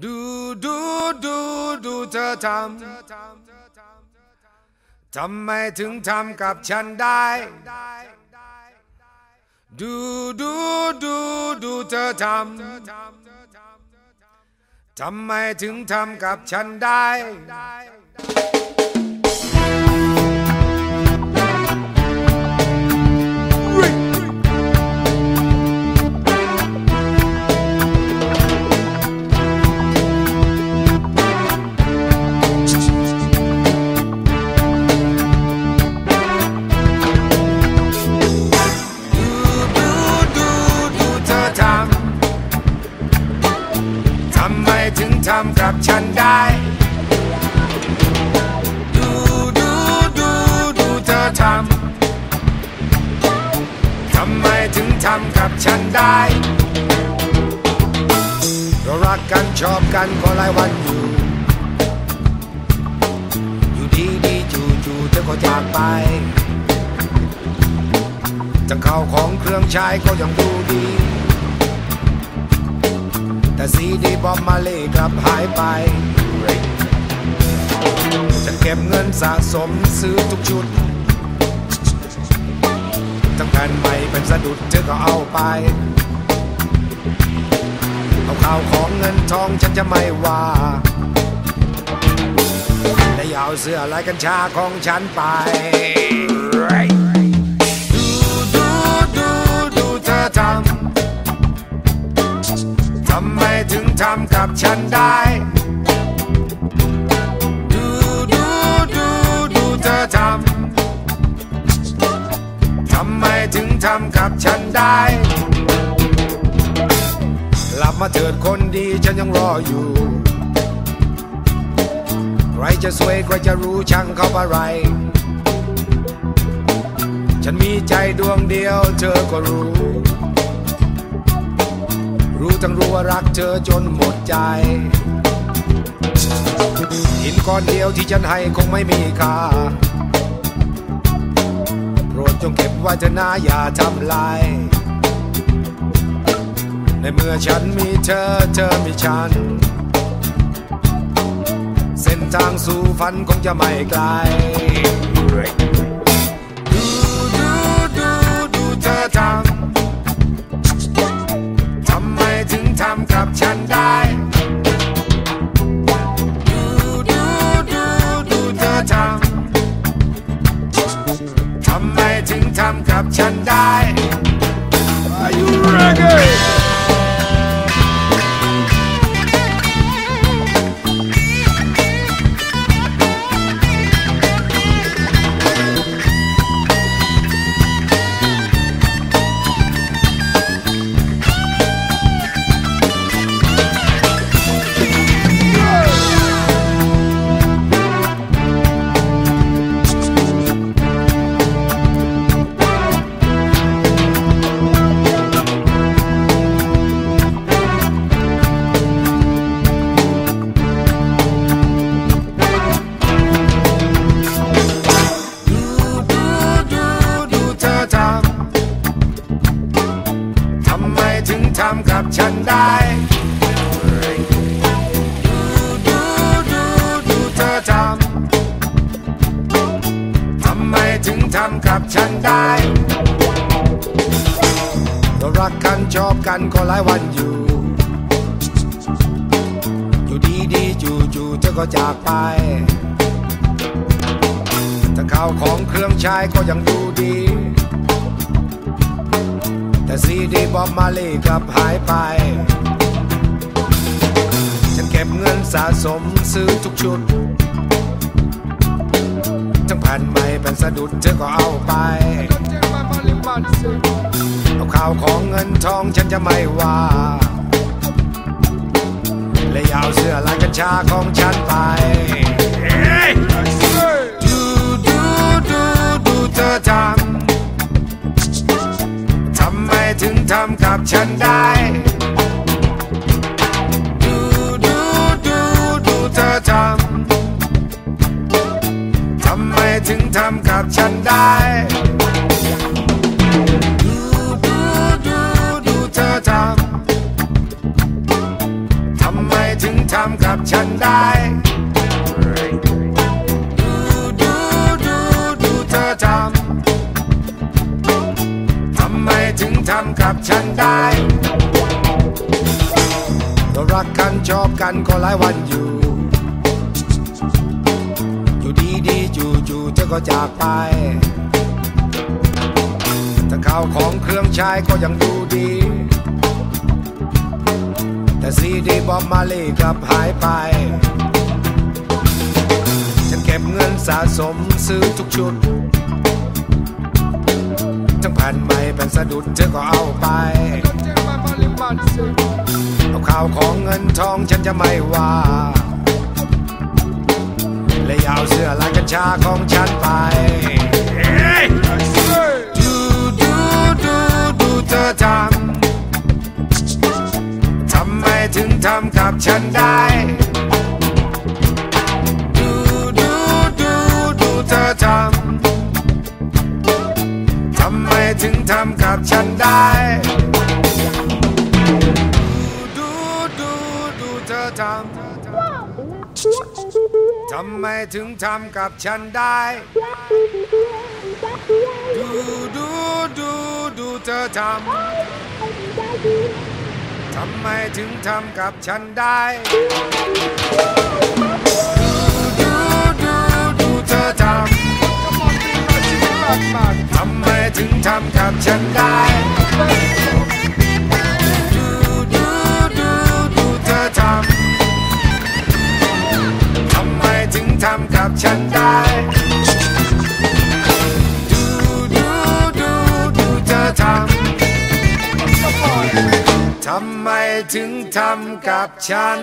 ดูดูดูดูเธอทำทำไมถึงทำกับฉันได้ ดูดูดูดูเธอทำทำไมถึงทำกับฉันได้ ทำ ทำไมถึงทำกับฉันได้เรารักกันชอบกันก็หลายวันอยู่ อยู่ดีดีจู่จู่เธอก็จากไปจังข้าวของเครื่องใช้ก็ยังดูดี แต่ซีดีบอมมาเล่กลับหายไปฉันเก็บเงินสะสมซื้อทุกชุด ทั้งแผ่นใหม่เป็นสะดุดเธอก็เอาไป เอาข้าวของเงินทองฉันจะไม่ว่าแต่อย่าเอาเสื้อลายกัญชาของฉันไป ดูดูดูดูเธอทำ ทำไมถึงทำกับฉันได้ ทำกับฉันได้ กลับมาเถิดคนดีฉันยังรออยู่ ใครจะสวยใครจะรู้ช่างเขาอะไร ฉันมีใจดวงเดียวเธอก็รู้ รู้ทั้งรู้ว่ารักเธอจนหมดใจหินก้อนเดียวที่ฉันให้คงไม่มีค่า ดจงเก็บไว้เถอะนะอย่าทำลาย ในเมื่อฉันมีเธอเธอมีฉัน เส้นทางสู่ฝันคงจะไม่ไกล งทำกับฉันได้ ฉันได้ดูดูดูดูเธอทำ ทำไมถึงทำกับฉันได้เรารักกันชอบกันก็หลายวันอยู่ อยู่ดีดีๆจู่จู่ๆเธอก็จากไปทั้งข้าวของเครื่องใช้ก็ยังดูดี แต่ซีดีบอมมาเล่กลับหายไป ฉันเก็บเงินสะสมซื้อทุกชุด ทั้งแผ่นใหม่เป็นสะดุดเธอก็เอาไป เอาข้าวของเงินทองฉันจะไม่ว่าและอยาวเสื้อลายกัญชาของฉันไปดูดูดูดูเธอทำ ทำกับฉันได้ ดูดูดูดูเธอทำ ทำไมถึงทำกับฉันได้ ดูดูดูดูเธอทำ ทำไมถึงทำขับฉันได้ดูดูดูดูเธอทำ กับฉันได้ เรารักกันชอบกันก็หลายวันอยู่ อยู่ดีดีจู่จู่ๆเธอก็จากไป แต่ข้าวของเครื่องใช้ก็ยังดูดี แต่ซีดีบอบมาลีกลับหายไป ฉันเก็บเงินสะสมซื้อทุกชุด ทั้งแผ่นใหม่แผ่นสะดุดเธอก็เอาไปเอาข่าวของเงินทองฉันจะไม่ว่าเลยเอาเสื้อลายกัญชาของฉันไปดูดูดูดูเธอทำทำไมถึงทำกับฉันได้ ถึงทำกับฉันได้ ดูดูดูเธอทำทำไมถึงทำกับฉันได้ ดูดูดูดูเธอทำทำไมถึงทำกับฉันได้ำกับฉันได้ดูดูดูดูเธอทำทำไมถึงทำกับฉันได้ดูดูดูดูเธอทำทำไมถึงทำกับฉัน